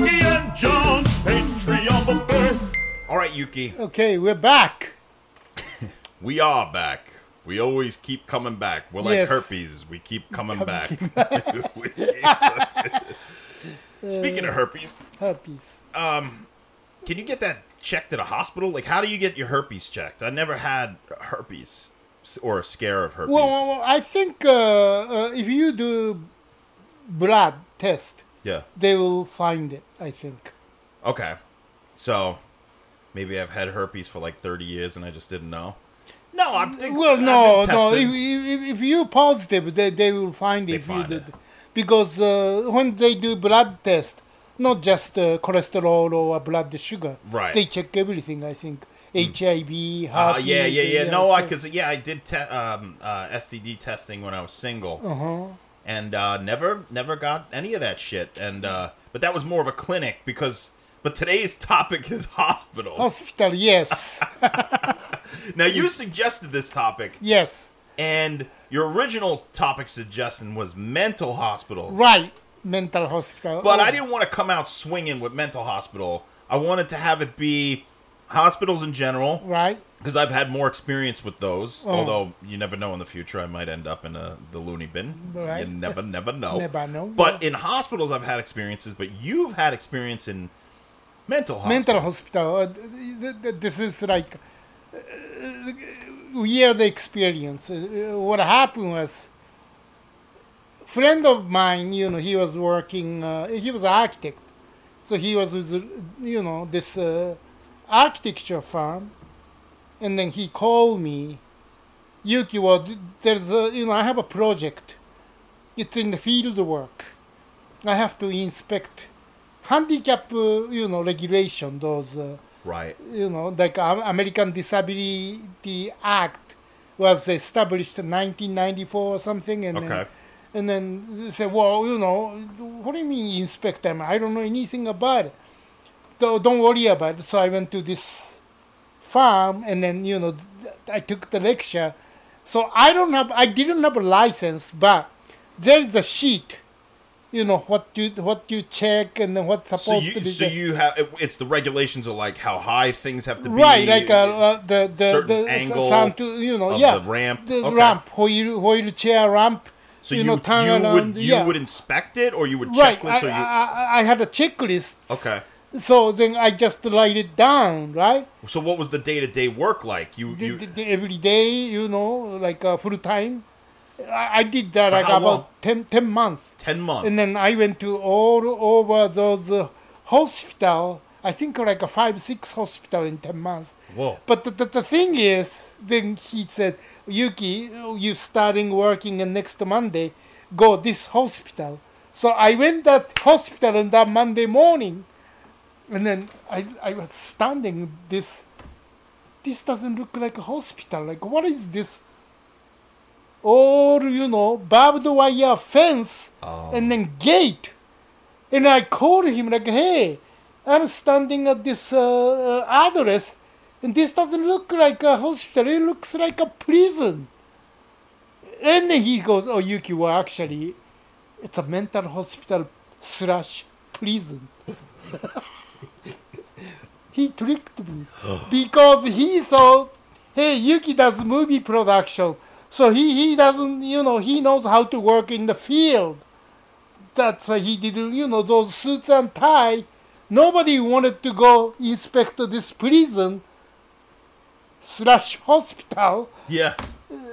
Yuki and John's Patreon buffet. All right, Yuki, Okay, we're back. we are back. We always keep coming back. We're like Yes. herpes. We keep coming back. We keep- Speaking of herpes, Herpes. um, can you get that checked at a hospital? Like, how do you get your herpes checked? I never had herpes s- or a scare of herpes. Well, well, well, I think uh, uh, if you do blood test, yeah. they will find it. I think. Okay. So maybe I've had herpes for like 30 years and I just didn't know. No, I'm thinking. Well, no, no. If, if, if you positive, they, they will find They if find you it. because uh, when they do blood test, not just uh, cholesterol or blood sugar, Right. They check everything. I think HIV, Uh, yeah, yeah, yeah. No, so- because yeah, I did te- um, uh, STD testing when I was single, Uh-huh. And uh, never, never got any of that shit. And uh, but that was more of a clinic because. But today's topic is hospital. Hospital, yes, now you suggested this topic, yes, and your original topic suggestion was mental hospital. right. Mental hospital. But Oh, I didn't want to come out swinging with mental hospital. I wanted to have it be hospitals in general Right. because I've had more experience with those. Oh. Although you never know in the future, I might end up in a, the loony bin. Right. You never, never know. Never know, But yeah. in hospitals, I've had experiences. But you've had experience in mental hospitals. mental hospital. Uh, th- th- this is like uh, weird experience. Uh, what happened was, friend of mine, you know, he was working. Uh, he was an architect, so he was with, you know, this uh, architecture firm, and then he called me. Yuki, well, there's a, you know, I have a project. It's in the field work. I have to inspect handicap, uh, you know, regulation. Those, uh, Right. you know, like American Disability Act was established in 1994 or something, and Okay. then, and then they say, well, you know, what do you mean inspect them? I don't know anything about it. So don't worry about it. So I went to this farm, and then you know, I took the lecture. So I don't have, I didn't have a license, but there is a sheet. You know what you what you check and then what's supposed So to be. so there. you have it's the regulations are like how high things have to be. right like uh, uh, the the the angle sound to you know yeah the ramp. the Okay. ramp wheel wheelchair ramp So you you, know you around would you yeah would inspect it or you would right checklist I, or you I, I had a checklist okay. So then I just write it down right So what was the day to day work like? You the, you the, the every day you know like uh, full time I, I did that For like about long? 10, 10 months ten months. and then I went to all over those uh, hospital I think like a five six hospital in 10 months Whoa. But the, the, the thing is, then he said, Yuki, you starting working on next Monday, go this hospital. So I went that hospital on that Monday morning, and then I, I was standing this, this doesn't look like a hospital. Like, what is this? All, you know, barbed wire fence Oh. and then gate. And I called him like, hey, I'm standing at this uh, address, and this doesn't look like a hospital. It looks like a prison. And then he goes, oh, Yuki, well, actually, it's a mental hospital slash prison. he tricked me because he saw, hey, Yuki does movie production, so he, he doesn't, you know, he knows how to work in the field that's why he didn't, you know, those suits and tie. Nobody wanted to go inspect this prison slash hospital. Yeah.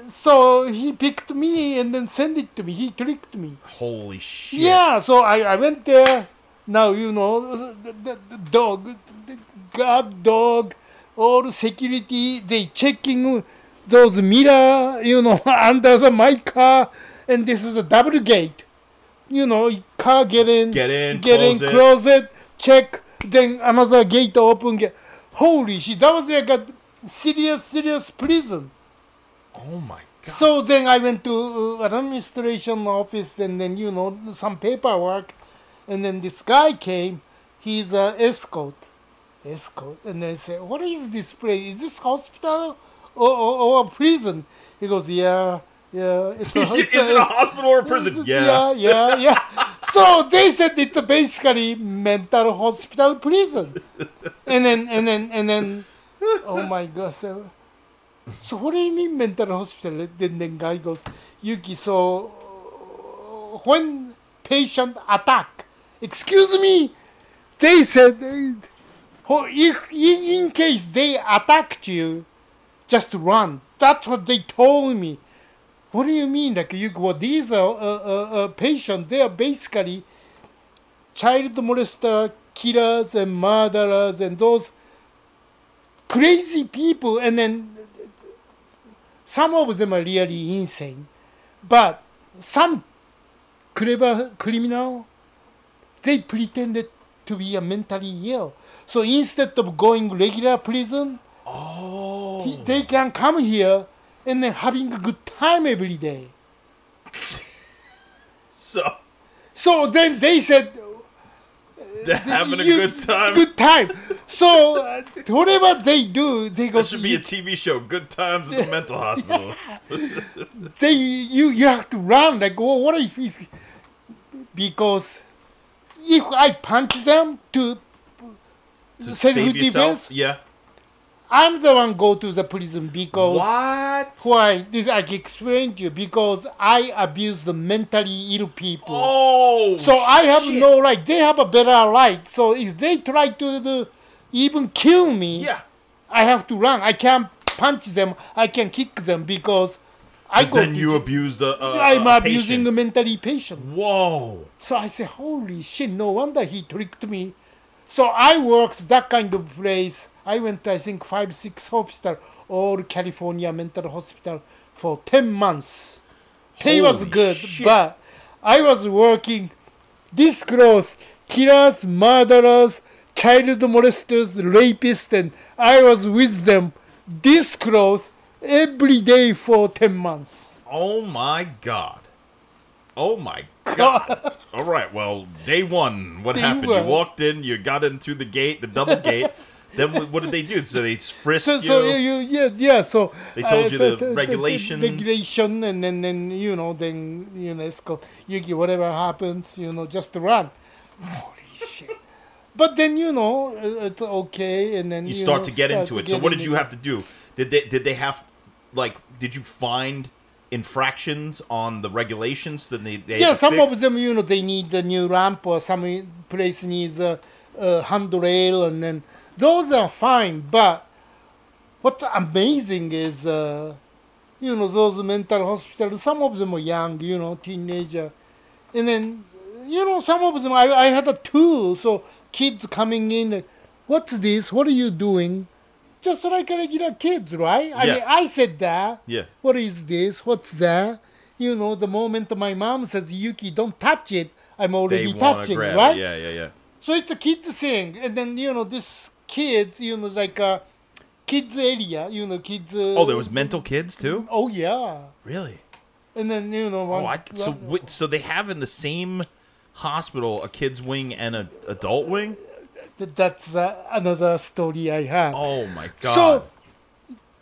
So he picked me and then sent it to me. He tricked me. Holy shit. Yeah, so I, I went there. Now, you know, the, the, the dog, the guard dog, all security, they checking those mirror, you know, under the, my car. And this is the double gate. You know, car get in, Get in, get in, close it. close it, check, then another gate open. Get, holy shit, that was like a serious, serious prison. Oh my god. So then I went to uh, administration office and then you know some paperwork, and then this guy came. He's a escort, escort, and they say, "What is this place? Is this hospital or, or, or a prison?" He goes, "Yeah, yeah, it's a, Is it's it a hospital or a prison? Yeah. yeah, yeah, yeah. so they said it's basically mental hospital prison. And then and then and then oh my god. So, so what do you mean mental hospital? Then the guy goes, Yuki, so when patient attack, excuse me, they said oh, if, in case they attacked you, just run. That's what they told me. What do you mean? Like you, well, these are uh, uh, uh, patients. They are basically child molester, killers, and murderers, and those crazy people. And then some of them are really insane, but some clever criminal, they pretended to be a mentally ill. So instead of going regular prison, Oh. he- they can come here and then having a good time every day. So So then they said, they're having a good time. Good time. So uh, whatever they do, they go. That should be a TV show. Good times at the mental hospital. they you you have to run. Like, well, what if, if because if I punch them to To save defense? yourself. Yeah. I'm the one go to the prison because What? why this I can explain to you because I abuse the mentally ill people. Oh. So I have shit. no right. They have a better right. So if they try to do, even kill me, Yeah. I have to run. I can't punch them. I can kick them because I go. then you jail. abused a, a uh, I'm a abusing patient. mentally patient. Whoa. So I said, holy shit, no wonder he tricked me. So I worked that kind of place. I went, I think, five, six hospital, all California mental hospital for 10 months. Pay was good, shit. but I was working this close. Killers, murderers, child molesters, rapists, and I was with them this close every day for 10 months. Oh my god. Oh my god. All right. Well, day one, what Day happened? one. You walked in. You got in through the gate, the double gate. then what, did they do? So they frisked So, you. so you, yeah, yeah. So They told you the t- t- t- regulations. regulation, and then, then you know, then you know, it's called Yuki. Whatever happens, you know, just run. Holy shit! But then you know, uh, it's okay, and then you you start know, to get start into it. So what did you have to do? Did they did they have like did you find infractions on the regulations that they, they Yeah, some fix? of them, you know, they need a new ramp, or some place needs a, a handrail, and then those are fine. But what's amazing is, uh, you know, those mental hospitals. Some of them are young, you know, teenager, and then, you know, some of them. I, I had a tool, so kids coming in, what's this? What are you doing? Just like regular kids, right? I Yeah. mean, I said that. Yeah. What is this? What's that? You know, the moment my mom says, Yuki, don't touch it, I'm already touching, right? it. Yeah, yeah, yeah. So it's a kids thing. And then, you know, this kids, you know, like a kids area, you know, kids. Uh, Oh, there was mental kids too. Oh, yeah. Really? And then, you know, one, Oh, I, so so they have in the same hospital a kids wing and a adult wing. Th- that's uh, another story I have. Oh my god. So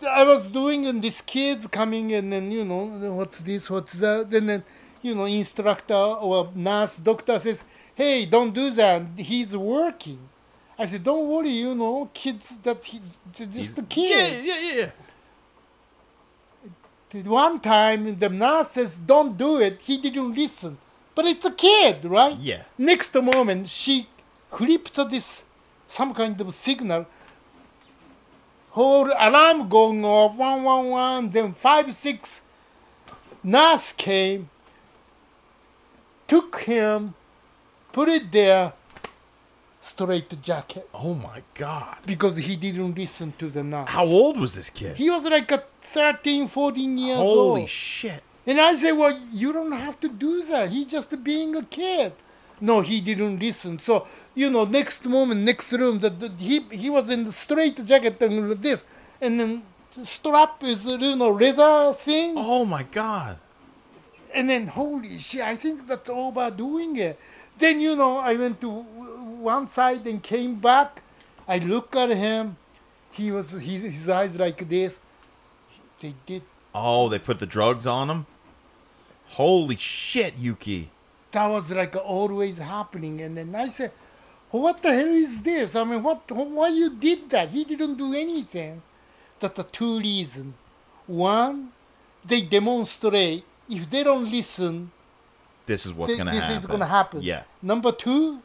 I was doing and these kids coming and then you know what's this what's that and then you know instructor or nurse doctor says hey don't do that he's working I said don't worry you know kids that he, it's just a kid Yeah, yeah, yeah. one time the nurse says don't do it he didn't listen but it's a kid right Yeah. next moment she flipped this some kind of signal whole alarm going off one one one then five six nurse came took him put it there straight jacket Oh my god. because he didn't listen to the nurse How old was this kid? he was like a 13 14 years old. Holy shit. and I said, well, you don't have to do that. He's just being a kid. No, he didn't listen. So, you know, next moment, next room, the, he, he was in the straight jacket and this. And then strap is, you know, leather thing. Oh my god. And then, holy shit, I think that's overdoing it. Then, you know, I went to one side and came back. I look at him. He was, his, his eyes like this. They did Oh, they put the drugs on him. Holy shit, Yuki. That was like always happening. And then I said, "What the hell is this? I mean, what? Why you did that? He didn't do anything." That's the two reasons. One, they demonstrate. If they don't listen, This is what's thi- gonna happen. this is gonna happen. Yeah. Number two,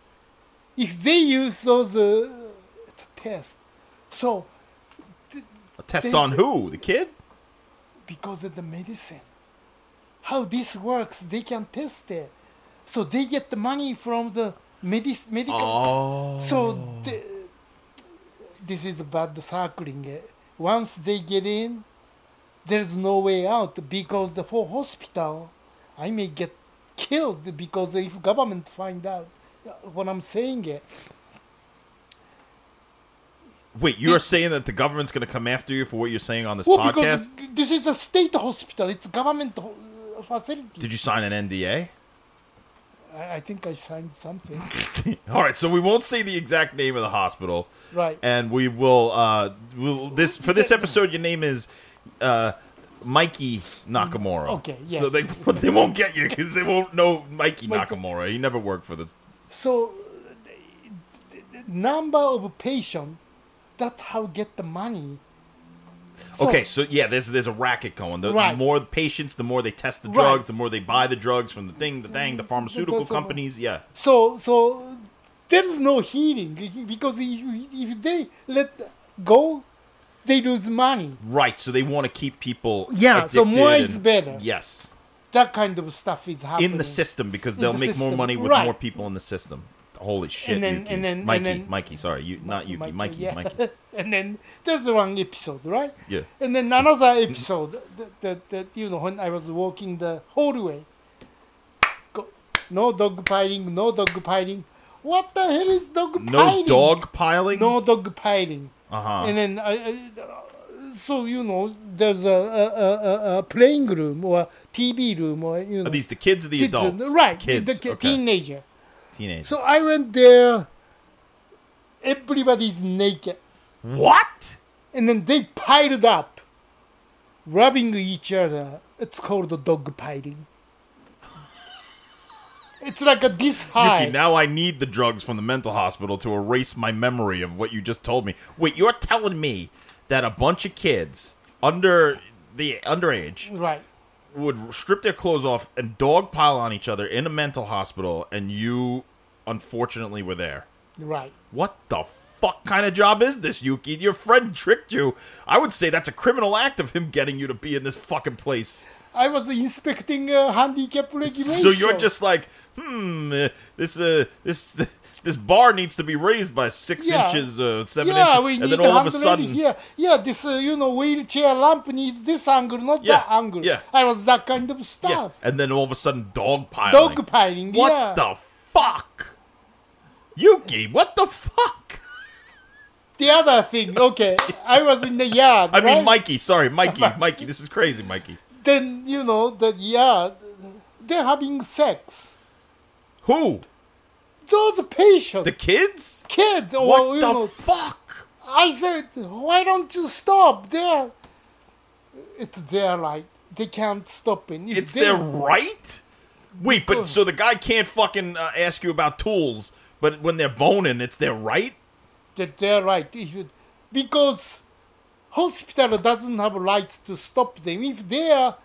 if they use those uh, tests, so A test They- on who? The kid? because of the medicine. How this works, they can test it. So they get the money from the medic- medical. Oh. So the, this is bad circling. eh. Once they get in, there's no way out because the for hospital, I may get killed because if government find out uh, what I'm saying. eh, Wait, you're saying that the government's gonna come after you for what you're saying on this Well, podcast? because this is a state hospital. It's government ho- uh, facility. Did you sign an NDA? I, I think I signed something. All right, so we won't say the exact name of the hospital, Right. and we will. Uh, we'll this for this episode. Your name is uh, Mikey Nakamura. Okay, So they they won't get you because they won't know Mikey Nakamura. He never worked for the. So, the, number of a patient, that's how get the money. So- okay, so yeah, there's there's a racket going. The Right. more the patients, the more they test the Right. drugs, the more they buy the drugs from the thing, the thing, the pharmaceutical a- companies. Yeah. So, so there's no healing because if, if they let go, they lose money. Right, so they want to keep people. Yeah, so more addicted is better. Yes, That kind of stuff is happening in the system because they'll the make more money with right. more people in the system. Holy shit! And then- Yuki. and then- and Mikey, then- Mikey, sorry, you not Yuki, Mikey, yeah. Mikey. and then there's one episode, right? Yeah. And then another episode that, that, that you know when I was walking the hallway. Go, no dog piling, no dog piling. What the hell is dog No dog piling. No dog piling. Uh huh. And then I, I, so you know there's a, a, a, a playing room or TV room or you know Are these the kids or the kids, adults? right? Kids. the ki- okay. teenager. Teenagers. So I went there. Everybody's naked. what? and then they piled up, rubbing each other. It's called dog piling. It's like a this high. Yuki, now I need the drugs from the mental hospital to erase my memory of what you just told me. Wait, you're telling me that a bunch of kids under the underage right. would strip their clothes off and dogpile on each other in a mental hospital, and you unfortunately were there. Right. What the fuck kind of job is this, Yuki? Your friend tricked you. I would say that's a criminal act of him getting you to be in this fucking place. I was inspecting uh, handicap regulation. So you're just like, hmm, uh, this uh, this this bar needs to be raised by six Yeah. inches, uh, seven yeah, inches, we and need then all of a 180 sudden, here. Yeah, this uh, you know wheelchair lamp needs this angle, not Yeah, that angle. yeah. I was that kind of stuff. yeah, and then all of a sudden, dog piling. Dog piling. What yeah. the fuck, Yuki? What the fuck? The other thing. Okay, I was in the yard. I mean. Mikey. Sorry, Mikey. Mikey. This is crazy, Mikey. Then you know that yeah, they're having sex. Who? Those patients, The kids? kids, or What Oh, the know, fuck? I said, why don't you stop? There, it's their right. They can't stop it. If It's they- their right? Wait, but so the guy can't fucking uh, ask you about tools, but when they're boning, it's their right? That they're right. Because hospital doesn't have rights to stop them. If they are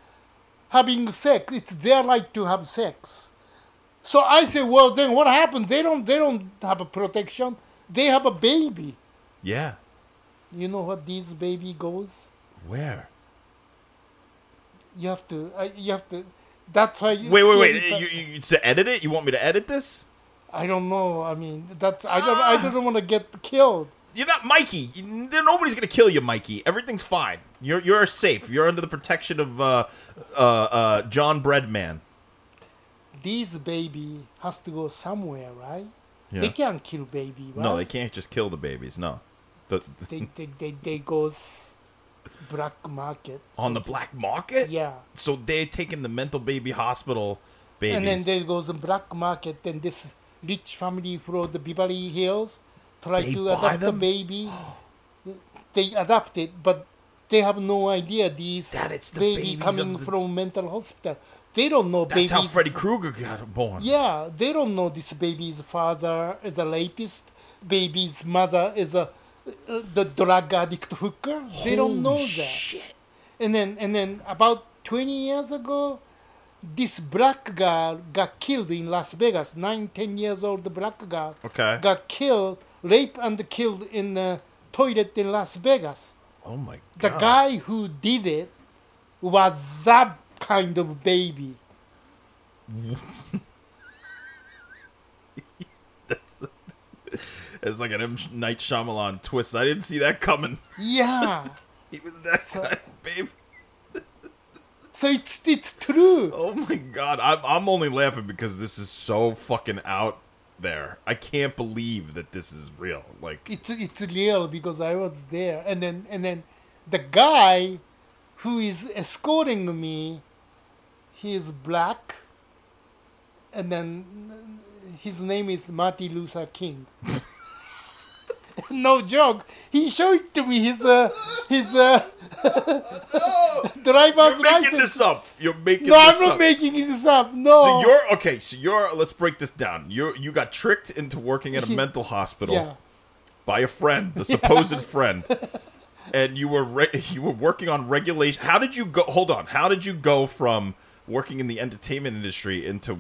having sex, it's their right to have sex. So I say, well, then what happens? They don't. They don't have a protection. They have a baby. Yeah. You know what this baby goes? Where? You have to. Uh, you have to. That's why. you Wait, wait, wait. it- You, you, to edit it? You want me to edit this? I don't know. I mean, that's. I don't. I Ah. don't want to get killed. You're not Mikey. You, nobody's gonna kill you, Mikey. Everything's fine. You're you're safe. You're under the protection of uh, uh, uh, John Brennan. This baby has to go somewhere, right? Yeah. They can't kill baby, right? No, they can't just kill the babies. No, the, They they they, they goes black market. on the black market. Yeah. So they're taking the mental baby hospital babies. And then there goes the black market. Then this rich family from the Beverly Hills try They to adopt the baby. they adopt it, but they have no idea these That it's the baby babies coming the- from mental hospital. they don't know That's how Freddy Krueger got born. Yeah, they don't know this baby's father is a rapist. Baby's mother is a uh, the drug addict hooker. They don't know Holy that. Shit. And then and then about 20 years ago, this black girl got killed in Las Vegas. Nine, ten years old black girl Okay. got killed, raped and killed in the toilet in Las Vegas. Oh my god. The guy who did it was that kind of baby. That's It's like an M. Night Shyamalan twist. I didn't see that coming. Yeah. He was that kind of baby. So it's it's true. Oh my god. I'm, I'm only laughing because this is so fucking out there. I can't believe that this is real. Like, it's it's real because I was there, and then and then the guy who is escorting me, he is black, and then his name is Martin Luther King. no joke. He showed it to me his uh, his uh, driver's license. you're making license. this up. You're making no, this I'm not up. making this up. No. So you're okay. So you're. Let's break this down. You you got tricked into working at a mental hospital yeah. by a friend, the supposed friend, and you were re- you were working on regulation. How did you go? Hold on. How did you go from working in the entertainment industry into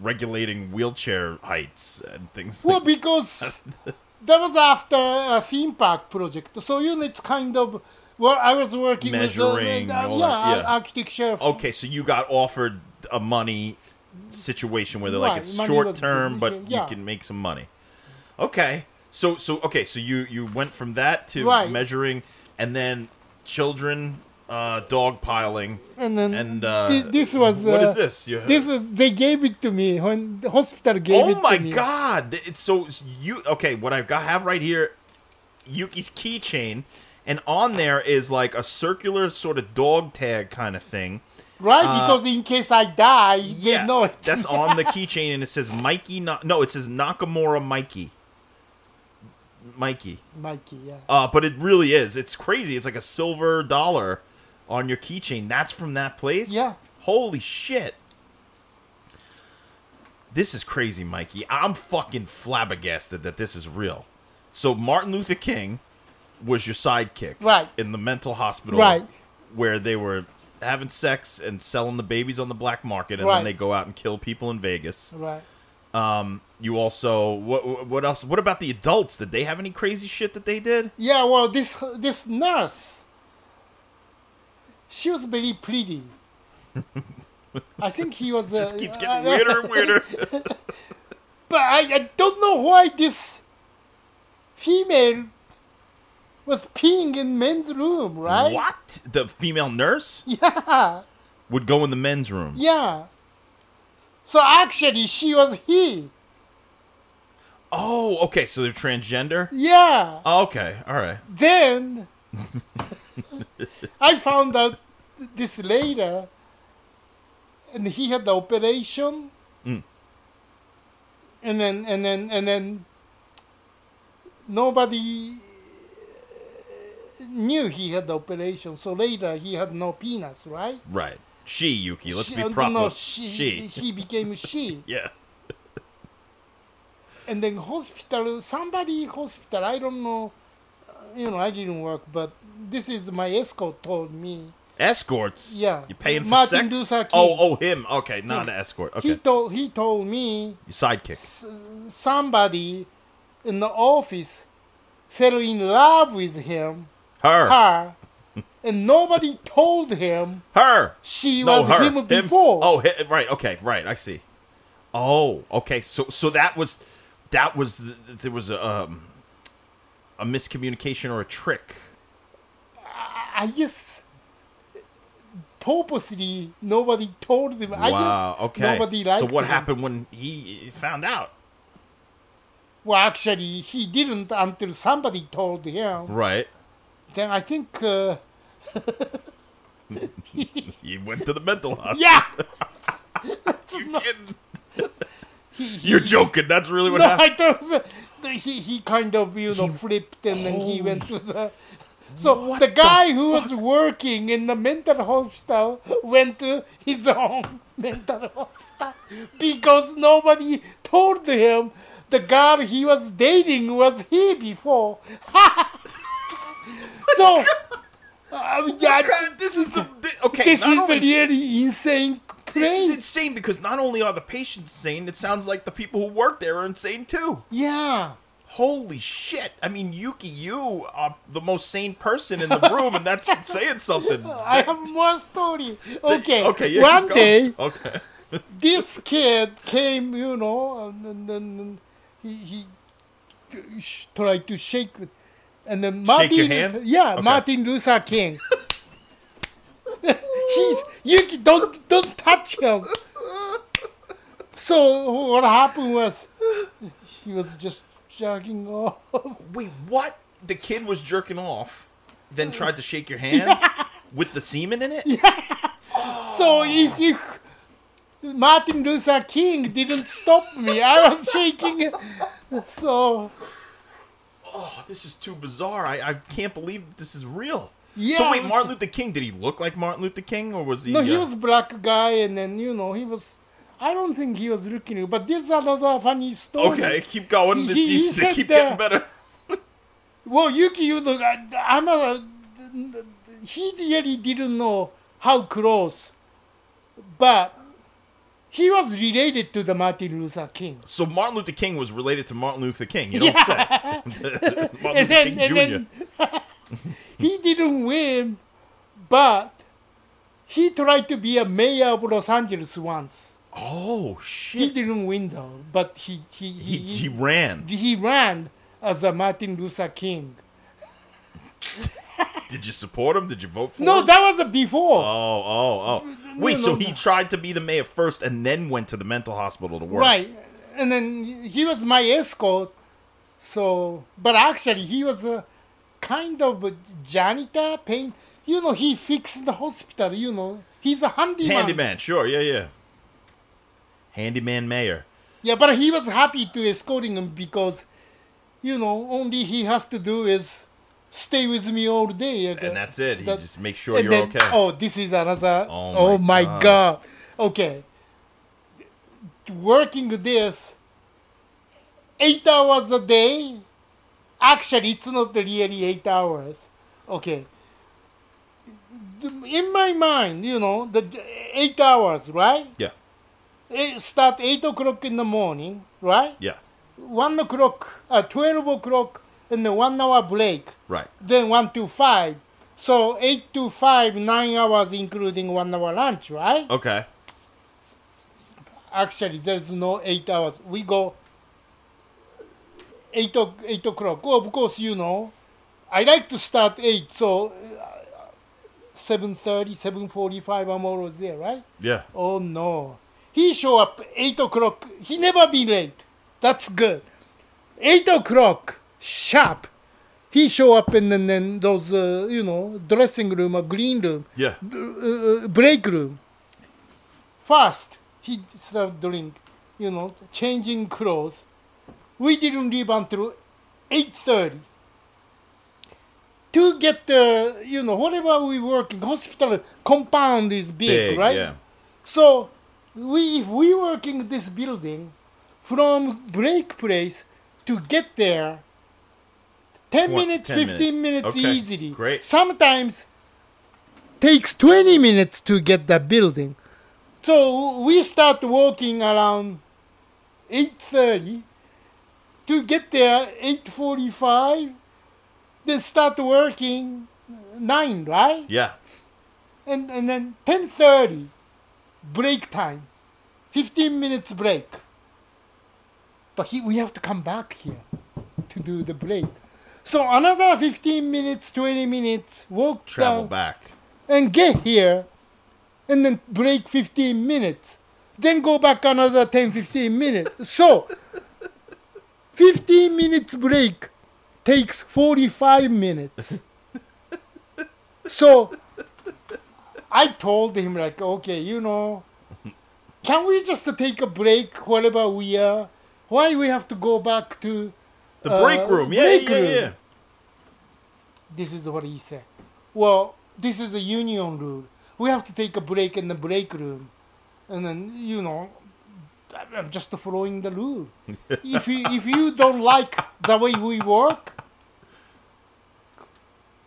regulating wheelchair heights and things? Well, like because that was after a theme park project. So you know, it's kind of well, I was working Measuring, with uh, uh, yeah, that, yeah. architecture. Okay, so you got offered a money situation where they're like it's short term, but yeah. you can make some money. Okay, so so okay, so you you went from that to Right. measuring, and then children uh, dog piling, and then and uh, thi- this was what uh, is this? You, This is they gave it to me when the hospital gave oh it my to me. god! It's so you okay? What I've got have right here, Yuki's keychain, and on there is like a circular sort of dog tag kind of thing. Right, Uh, because in case I die, yeah, know it. That's on the keychain, and it says Mikey. Na- no, it says Nakamura Mikey. Mikey. Mikey, yeah. Uh, but it really is. It's crazy. It's like a silver dollar on your keychain. That's from that place. Yeah. Holy shit. This is crazy, Mikey. I'm fucking flabbergasted that this is real. So Martin Luther King was your sidekick, Right. in the mental hospital, Right. where they were having sex and selling the babies on the black market, and Right. then they go out and kill people in Vegas. Right. Um, you also what what else? What about the adults? Did they have any crazy shit that they did? Yeah, well, this this nurse, she was very pretty. I think he was. Just uh, keeps getting weirder and weirder. But I, I don't know why this female was peeing in men's room, right? What? The female nurse Yeah, would go in the men's room. yeah. So actually, she was he. Oh, okay. So they're transgender. Yeah. Oh, okay, all right. Then I found out this later, and he had the operation, Mm. and then and then and then nobody knew he had the operation. So later he had no penis, right? Right. She Yuki. Let's She- be uh, proper. No, she, she. he became she. Yeah. and then hospital somebody hospital i don't know uh, you know i didn't work but this is my escort told me Escorts. Yeah. You paying for Martin sex? Oh, oh, him. Okay, not an escort. he Okay. told he told me Your sidekick. s- somebody in the office fell in love with him Her. her and nobody told him Her. she No, was her. him before Oh, hi- right. Okay, right. I see. Oh, okay. So, so that was, that was, there was a, um, a miscommunication or a trick. i guess purposely nobody told him i wow. guess Okay. nobody liked so what happened when he found out? Well, actually, he didn't until somebody told him. Right. Then I think, uh, You went to the mental hospital. yeah, You kidding? he, he, You're joking. That's really what No, happened. I thought it was, uh, he he kind of you know flipped and then he went to the So What the the guy who was working in the mental hospital went to his own mental hospital because nobody told him the girl he was dating was he before. so, uh, I mean, this is the okay. this is the really insane This is insane because not only are the patients insane, it sounds like the people who work there are insane too. Yeah. Holy shit! I mean, Yuki, you are the most sane person in the room, and that's saying something. I have more story. Okay. Okay, yeah, One day. Okay. this kid came, you know, and then he, he sh- tried to shake it. And then Martin, Shake your hand? yeah, Okay. Martin Luther King. He's you don't don't touch him. So what happened was he was just jerking off. Wait, what? The kid was jerking off, then tried to shake your hand with the semen in it. So if, if Martin Luther King didn't stop me, I was shaking. So Oh, this is too bizarre. I, I can't believe this is real. Yeah, So wait, Martin Luther King? Did he look like Martin Luther King, or was he? no, he uh, was black guy, and then you know he was. I don't think he was looking. But there's another funny story. Okay, keep going. He- These- he said keep that- getting better. Well, Yuki, you know, I, I'm a. He really didn't know how close, but he was related to the Martin Luther King. So Martin Luther King was related to Martin Luther King. You don't say. Martin Luther then, King Jr. he didn't win, but he tried to be a mayor of Los Angeles once. oh shit! He didn't win though, but he he He, he, he ran. he ran as a Martin Luther King. Did you support him? Did you vote for No, him? that was a before. Oh, oh, oh. Wait, no, so no. he tried to be the mayor first and then went to the mental hospital to work. Right. And then he was my escort. So, but actually, he was a kind of janitor, paint. You know, he fixed the hospital. You know, he's a handyman. Handyman, sure, yeah, yeah. Handyman mayor. Yeah, but he was happy to escorting him because, you know, only he has to do is stay with me all day. And that's it. He That- just makes sure you're then- okay. Oh, this is another. Oh Oh, my my, God. god. Okay. Working this eight hours a day. Actually, it's not really eight hours. Okay. In my mind, you know, the eight hours, right? Yeah, It start eight o'clock in the morning, right? yeah, One o'clock, uh, twelve o'clock, and then one hour break right. then one to five. So eight to five, nine hours including one hour lunch, right? Okay. Actually, there's no eight hours. We go eight o- eight o'clock. Well, of course, you know, I like to start eight, so uh, 7.30, 7.45, I'm always there, right? Yeah. Oh no, he show up eight o'clock. He never be late. That's good. Eight o'clock sharp. He show up in and then those uh, you know dressing room or green room, Yeah. uh, uh, break room. First, he start doing, you know, changing clothes. We didn't leave until eight thirty. To get the, you know, whatever we working, hospital compound is big, Big, right? yeah. So we if we work in this building from break place to get there 10 Twen- minutes 10 15 minutes. minutes, Okay, easily great. sometimes takes 20 minutes to get the building so we start walking around 8.30 to get there 8.45 then start working 9 right? Yeah. and, and then 10.30 break time. 15 minutes break. But he, we have to come back here to do the break. So another 15 minutes 20 minutes walk Travel down back. and get here and then break 15 minutes. Then go back another 10 15 minutes. So 15 minutes break takes 45 minutes so i told him like okay you know can we just take a break wherever we are why we have to go back to The uh, break room. Yeah, break yeah, room? yeah. This is what he said. Well, this is a union rule. We have to take a break in the break room, and then you know, I'm just following the rule. if you if you don't like the way we work,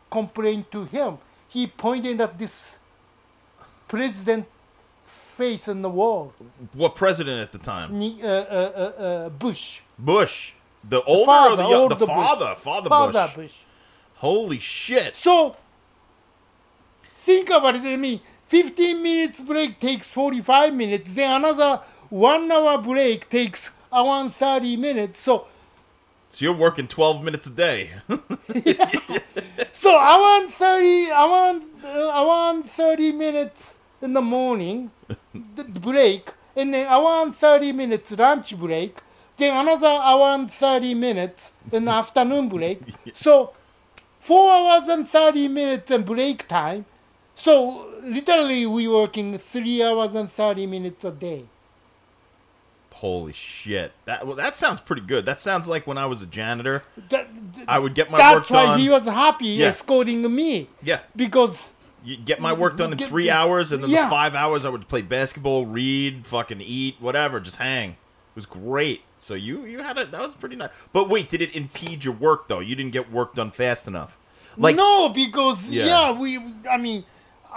complain to him. He pointed at this president face in the wall, What president at the time? Uh, uh, uh, uh, Bush. Bush. The older father, or the, young, the Bush. father? Father, Father Bush. Bush. Holy shit. So think about it. I mean, 15 minutes break takes 45 minutes. Then another one hour break takes around 30 minutes. So So you're working 12 minutes a day. so around 30 around uh, around 30 minutes in the morning the break, and then around 30 minutes lunch break. Then another around 30 minutes in the afternoon break. So four hours and 30 minutes and break time. So literally we working three hours and 30 minutes a day. Holy shit. That well, that sounds pretty good. That sounds like when I was a janitor. That, I would get my work done. that's why he was happy Yeah. escorting me yeah. because You get my work done in Get- three hours, and then Yeah. the five hours I would play basketball, read, fucking eat, whatever, just hang. It was great. So you you had it. That was pretty nice. But wait, did it impede your work though? You didn't get work done fast enough. Like no, because Yeah. yeah. we. I mean,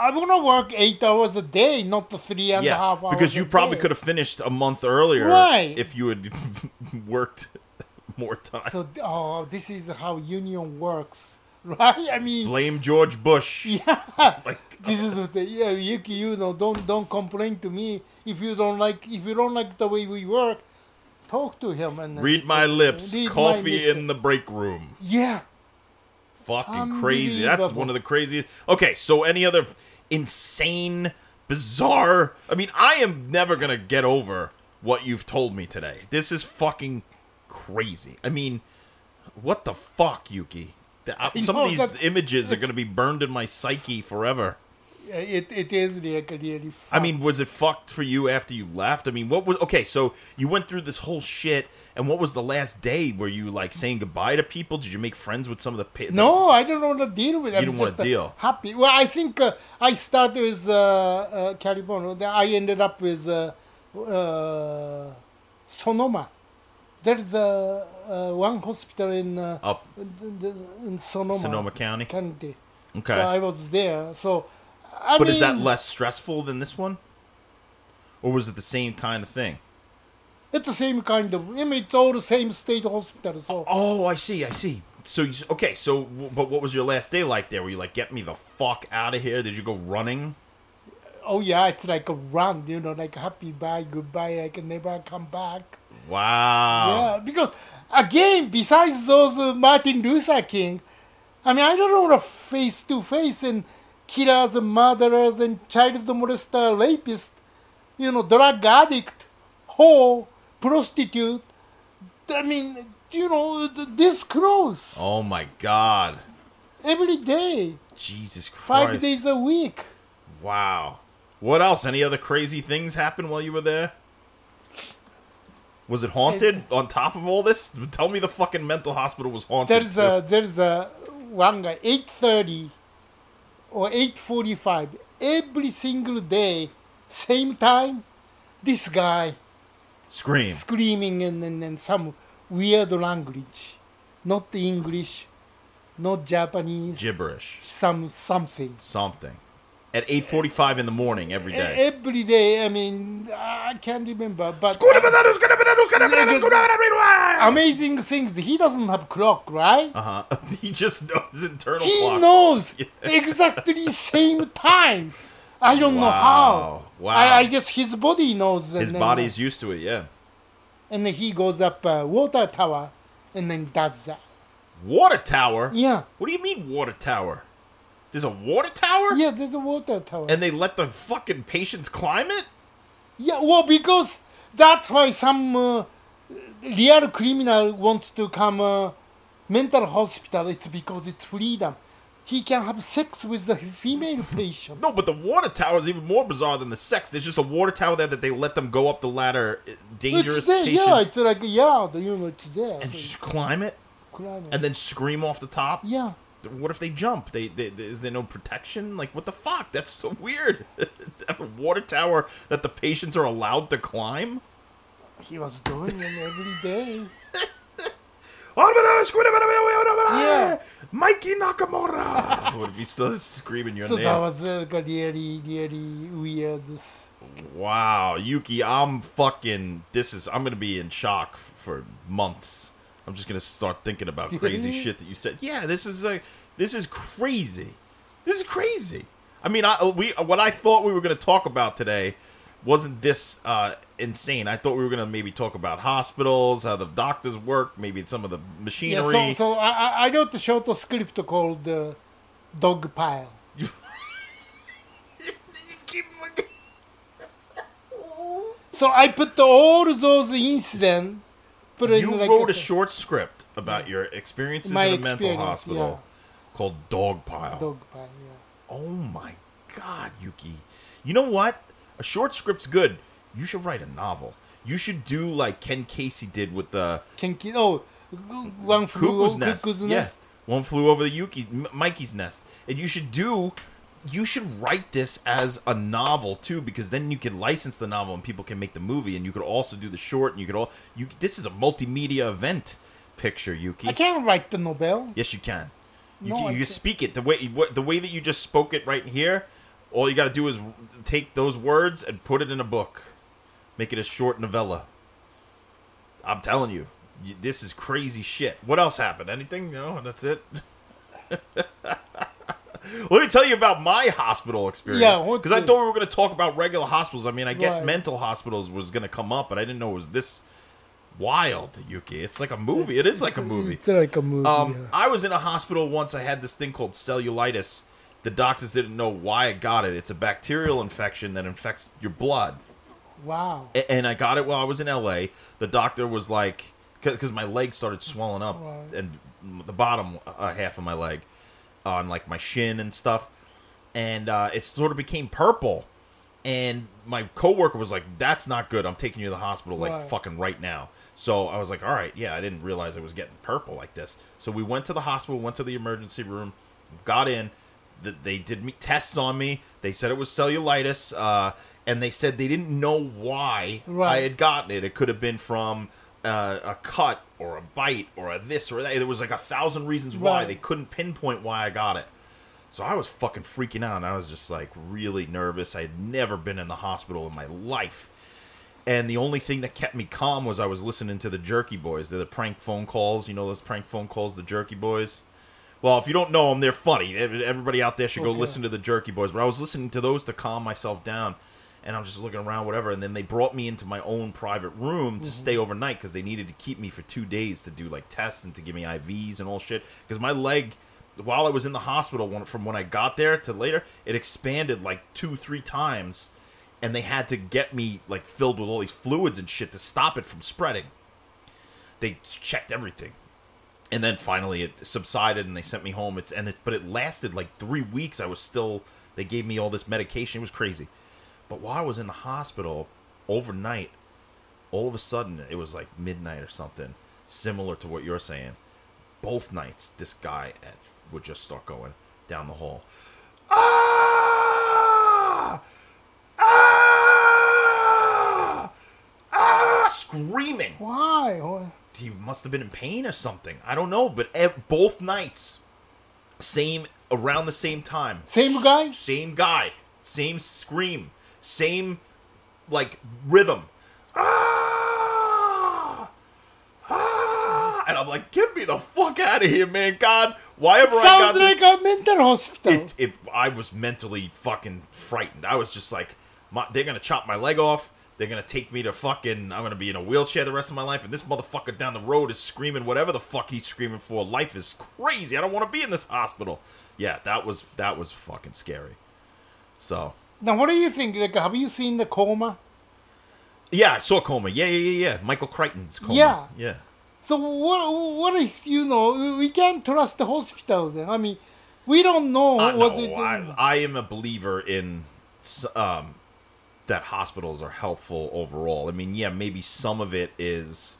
I want to work eight hours a day, not the three and a half yeah, hours. because you probably day. could have finished a month earlier, Right. If you had worked more time. So, oh, this is how union works, right? I mean, Blame George Bush. yeah. Like, This is what the, yeah, Yuki. You know, don't don't complain to me if you don't like if you don't like the way we work. Talk to him and read my lips. Read my Coffee lips. in the break room. Yeah. Fucking crazy. That's one of the craziest. Okay, so any other insane, bizarre. I mean, I am never going to get over what you've told me today. This is fucking crazy. I mean, what the fuck, Yuki? Uh, Some know, of these images are going to be burned in my psyche forever. Yeah, It it is really really. I mean, was it fucked for you after you left? I mean, what was okay? So you went through this whole shit, and what was the last day? Were you like saying goodbye to people? Did you make friends with some of the? Pa- No, I don't want to deal with. You don't wanna uh, deal. Happy. Well, I think uh, I started with uh, uh. Then I ended up with uh, uh, Sonoma. There's uh, uh, one hospital in uh, Up in, in Sonoma, Sonoma County. County. Okay. So I was there. So, I But mean, is that less stressful than this one? Or was it the same kind of thing? It's the same kind of. I mean, it's all the same state hospital. So Oh, I see, I see. So, you, okay, so, but what was your last day like there? Were you like, get me the fuck out of here? Did you go running? oh yeah, it's like a run. You know, like happy bye, goodbye, like never come back. Wow. Yeah, because again, besides those uh, Martin Luther King, I mean, I don't want to face to face and killers and murderers and child molester, rapist, you know, drug addict, whore, prostitute. I mean, you know, this close Oh my god. every day, Jesus Christ. five days a week. Wow. What else? Any other crazy things happened while you were there? Was it haunted on top of all this? Tell me the fucking mental hospital was haunted. There's a there's a one guy eight thirty or eight forty five every single day, same time. This guy Scream. screaming and, in, in some weird language, not English, not Japanese, Gibberish. some something. Something. At 8.45 in the morning every day. Every day, I mean, I can't remember, but amazing things. He doesn't have clock, right? Uh-huh. He just knows internal He clock. knows exactly the same time. I don't know how. Wow. I, I guess his body knows. His then- body's used to it, yeah. And then he goes up uh, water tower, and then does that. Water tower? Yeah, What do you mean water tower? There's a water tower? yeah. There's a water tower. And they let the fucking patients climb it? yeah, well, because that's why some uh, real criminal wants to come uh, mental hospital. It's because it's freedom. He can have sex with the female patient. No, but the water tower is even more bizarre than the sex. There's just a water tower there that they let them go up the ladder, dangerous it's there, patients, yeah. It's like yeah, you know, it's there. and So just climb it, climb it. and then scream off the top. yeah. What if they jump? They, they, is there no protection? Like what the fuck? That's so weird. Have a water tower that the patients are allowed to climb. He was doing it every day. Yeah, Mikey Nakamura. what if he's still screaming your So name? that was really, really weird. Wow, Yuki, I'm fucking. This is. I'm gonna be in shock for months. I'm just gonna start thinking about crazy shit that you said. Yeah, this is a. This is crazy. This is crazy. I mean, I we what I thought we were gonna talk about today wasn't this uh, insane. I thought we were gonna maybe talk about hospitals, how the doctors work, maybe some of the Yeah, machinery. so, so I, I- wrote a short script called uh, Dog Pile. You keep fucking- So I put the, all those incidents. Put in You like wrote a short script about your experiences My in a mental experience, hospital called Dogpile. Dog Pile, yeah. Oh my god, Yuki. You know what? A short script's good. You should write a novel. You should do like Ken Kesey did with the Kenki, oh, one flew Cuckoo's Nest. Cuckoo's yeah. One flew over the Yuki Mikey's nest. And you should do you should write this as a novel too because then you can license the novel and people can make the movie and you could also do the short and you could all you this is a multimedia event picture, Yuki. I can't write the novel. Yes, you can. You No, can, you speak it the way the way that you just spoke it right here. All you got to do is take those words and put it in a book. Make it a short novella. I'm telling you, you this is crazy shit. What else happened? Anything? No, that's it. Let me tell you about my hospital experience. Yeah, because I thought we were going to talk about regular hospitals. I mean, I get Right. mental hospitals was going to come up, but I didn't know it was this wild, Yuki. It's like a movie. It is like a movie. It's like a movie. Um, yeah. I was in a hospital once. I had this thing called cellulitis. The doctors didn't know why I got it. It's a bacterial infection that infects your blood. Wow. And I got it while I was in LA. The doctor was like, because my leg started swelling up, Right. and the bottom uh, half of my leg, on like my shin and stuff, and uh, it sort of became purple. And my coworker was like, "That's not good. I'm taking you to the hospital like Right. fucking right now." So I was like, "All right, yeah." I didn't realize it was getting purple like this. So we went to the hospital, went to the emergency room, got in. Th- They did me tests on me. They said it was cellulitis, uh, and they said they didn't know why I had gotten it. It could have been from uh, a cut or a bite or a this or that. There was like a thousand reasons why Right. they couldn't pinpoint why I got it. So I was fucking freaking out. And I was just like really nervous. I had never been in the hospital in my life. And the only thing that kept me calm was I was listening to the Jerky Boys. They're the prank phone calls. You know those prank phone calls, the Jerky Boys? Well, if you don't know them, they're funny. Everybody out there should go Okay. listen to the Jerky Boys. But I was listening to those to calm myself down. And I'm just looking around, whatever. And then they brought me into my own private room to stay mm-hmm. overnight because they needed to keep me for two days to do like tests and to give me IVs and all shit. Because my leg, while I was in the hospital, from when I got there to later, it expanded like two, three times. And they had to get me like filled with all these fluids and shit to stop it from spreading. They checked everything and then finally it subsided and they sent me home it's and it but it lasted like three weeks i was still they gave me all this medication it was crazy but while i was in the hospital overnight all of a sudden it was like midnight or something similar to what you're saying. Both nights this guy at, would just start going down the hall. Ah! Ah! Ah! Screaming. Why? He must have been in pain or something. I don't know, but ev- both nights, same around the same time, Same guy? same guy, same scream, same like rhythm. Ah, ah, and I'm like, get me the fuck out of here, man! God, why ever I got Sounds this- like a mental hospital. it, it I was mentally fucking frightened. I was just like, my, they're gonna chop my leg off. They're gonna take me to fucking. I'm gonna be in a wheelchair the rest of my life, and this motherfucker down the road is screaming whatever the fuck he's screaming for. Life is crazy. I don't want to be in this hospital. Yeah, that was that was fucking scary. So now, what do you think? Like, have you seen the coma? yeah, I saw Coma. Yeah, yeah, yeah, yeah. Michael Crichton's Coma. Yeah. yeah. So what? What if you know? We can't trust the hospital. Then I mean, we don't know Uh, what no, they do. I, I am a believer in um, that hospitals are helpful overall. I mean, yeah, maybe some of it is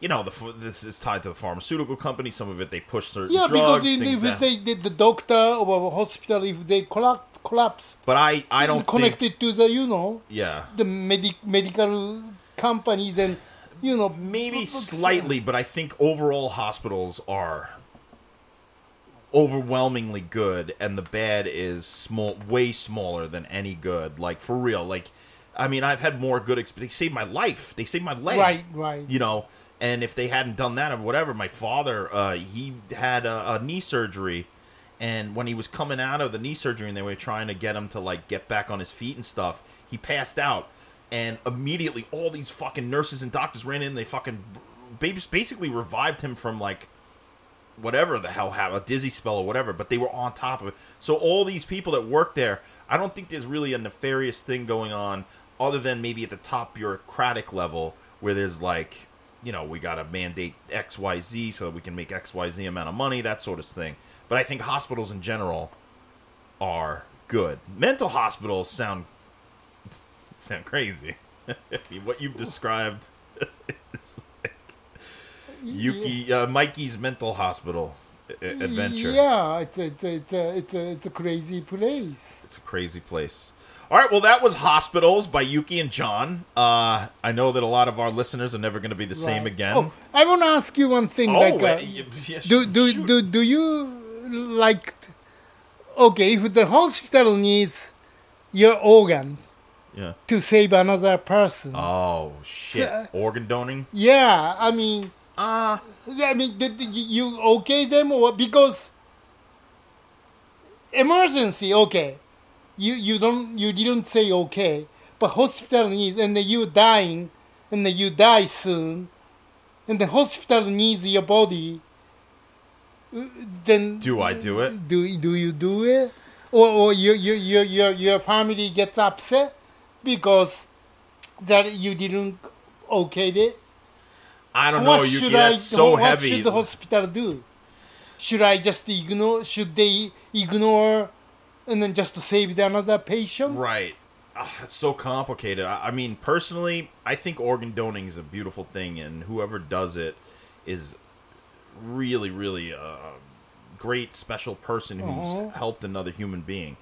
you know, the this is tied to the pharmaceutical company. Some of it they push certain Yeah, drugs, because things if they did the doctor or hospital, if they collapse, collapse but I, I don't think. connected to the you know Yeah, the medic medical company, then you know maybe slightly, but I think overall hospitals are overwhelmingly good, and the bad is small, way smaller than any good. Like for real, like I mean, I've had more good. Exp- they saved my life. They saved my leg. Right, right. You know, and if they hadn't done that or whatever, my father, uh, he had a, a knee surgery. And when he was coming out of the knee surgery and they were trying to get him to like get back on his feet and stuff, he passed out. And immediately all these fucking nurses and doctors ran in. They fucking basically revived him from like whatever the hell have a dizzy spell or whatever, but they were on top of it. So all these people that work there, I don't think there's really a nefarious thing going on other than maybe at the top bureaucratic level where there's like, you know, we got to mandate XYZ so that we can make XYZ amount of money, that sort of thing. But I think hospitals in general are good. Mental hospitals sound sound crazy. what you've described is like Yuki uh, Mikey's mental hospital adventure. Yeah, it's a, it's a, it's a, it's a, it's a crazy place. It's a crazy place. All right, well, that was Hospitals by Yuki and John. Uh, I know that a lot of our listeners are never going to be the same again. Oh, I want to ask you one thing. Oh, like, uh, uh, yeah, do do, shoot. do do you like? Okay, if the hospital needs your organs Yeah. to save another person, Oh shit! So- Organ donating. yeah, I mean, Uh I mean, did, did you okay them or because emergency? Okay, you you don't you didn't say okay, but hospital needs and you dying, and then you die soon, and the hospital needs your body. Then Do I do it? Do do you do it, or or your your your your your family gets upset because that you didn't okay it? I don't what know. Should that's I so what heavy. should the hospital do? Should I just ignore? Should they ignore and then just to save the another patient? Right. Ah, it's so complicated. I, I mean, personally, I think organ donating is a beautiful thing, and whoever does it is really, really a great, special person who's Uh-huh. helped another human being.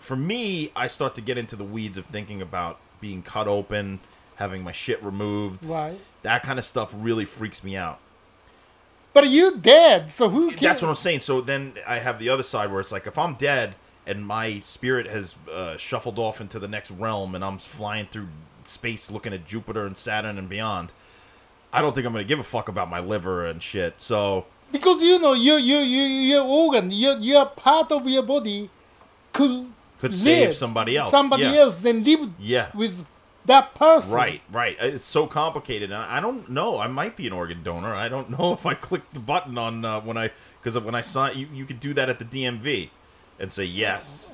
For me, I start to get into the weeds of thinking about being cut open, having my shit removed. Right. That kind of stuff really freaks me out. But are you dead, so who cares? That's what I'm saying. So then I have the other side where it's like if I'm dead and my spirit has uh, shuffled off into the next realm and I'm flying through space looking at Jupiter and Saturn and beyond, I don't think I'm gonna give a fuck about my liver and shit. So because you know your your your your organ, your your part of your body could Could save somebody else, Somebody yeah. else then live Yeah. with that person. right, right, it's so complicated. And I don't know. I might be an organ donor. I don't know if I clicked the button on uh, when I because when I sign, you you could do that at the DMV and say yes.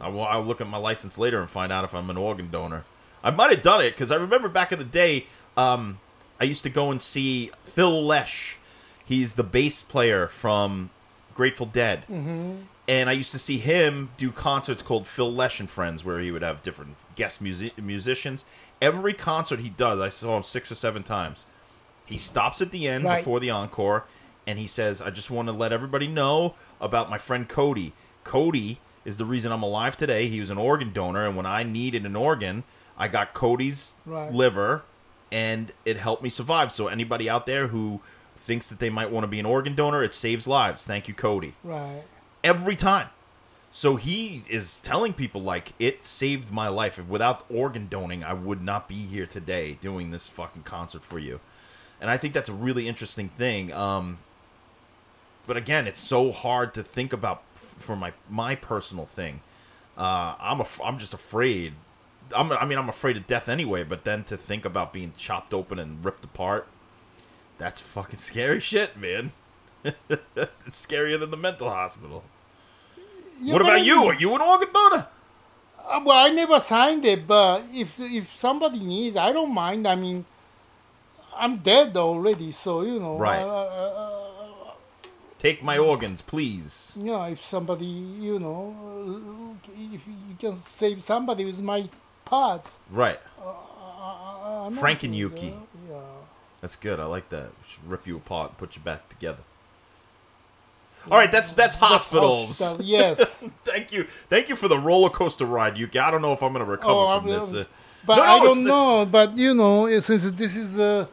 I will, I'll look at my license later and find out if I'm an organ donor. I might have done it because I remember back in the day, um, I used to go and see Phil Lesh. He's the bass player from Grateful Dead. Mm-hmm. And I used to see him do concerts called Phil Lesh and Friends, where he would have different guest music- musicians. Every concert he does, I saw him six or seven times. He stops at the end Right. before the encore, and he says, "I just want to let everybody know about my friend Cody. Cody is the reason I'm alive today. He was an organ donor, and when I needed an organ, I got Cody's Right. liver, and it helped me survive. So anybody out there who thinks that they might want to be an organ donor, it saves lives. Thank you, Cody." Right. every time. So he is telling people like it saved my life. Without organ donating, I would not be here today doing this fucking concert for you. And I think that's a really interesting thing. Um, but again, it's so hard to think about f- for my my personal thing. Uh, I'm a, I'm just afraid. I'm, I mean, I'm afraid of death anyway. But then to think about being chopped open and ripped apart, that's fucking scary shit, man. it's scarier than the mental hospital. Yeah, what about I you? Are you an organ donor? Uh, well, I never signed it, but if if somebody needs, I don't mind. I mean, I'm dead already, so you know. Right. Uh, uh, Take my organs, please. Yeah, if somebody, you know, if you can save somebody with my parts. Right. Uh, I'm not- Franken-Yuki. Yeah. That's good. I like that. Rip you apart and put you back together. All right, that's that's hospitals. Hospital, yes. Thank you, thank you for the roller coaster ride, Yuki. I don't know if I'm going to recover Oh, from I this. Uh, but no, no, I don't it's- know. But you know, since this is a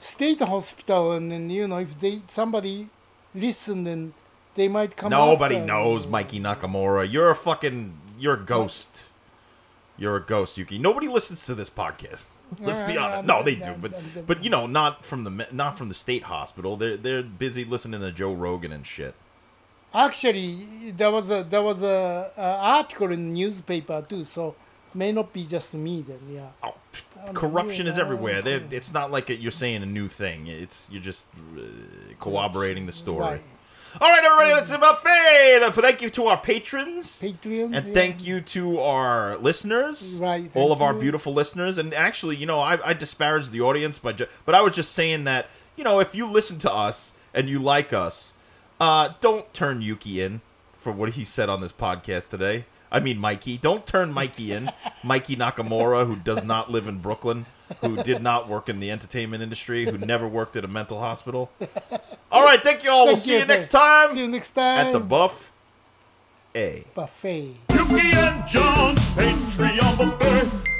state hospital, and then you know, if they somebody listen, then they might come. Nobody knows Mikey Nakamura. You're a fucking you're a ghost. You're a ghost, Yuki. Nobody listens to this podcast. Let's be honest. No, they do, but but you know, not from the not from the state hospital. They're they're busy listening to Joe Rogan and shit. Actually, there was a there was a, a article in the newspaper too, so may not be just me then. Yeah. Oh, know, corruption is everywhere. They're, it's not like you're saying a new thing. It's you're just uh, corroborating the story. Right. All right, everybody, that's about fade. Thank you to our patrons. Patreons. And yeah. thank you to our listeners, Right, all of our beautiful listeners. And actually, you know, I, I disparaged the audience, by ju- but I was just saying that, you know, if you listen to us and you like us, uh, don't turn Yuki in for what he said on this podcast today. I mean, Mikey. Don't turn Mikey in. Mikey Nakamura, who does not live in Brooklyn, who did not work in the entertainment industry, who never worked at a mental hospital. All right, thank you all. we'll Thank see you thank- next time See you next time. at the Buff A. buffet. Yuki and John's Patreon.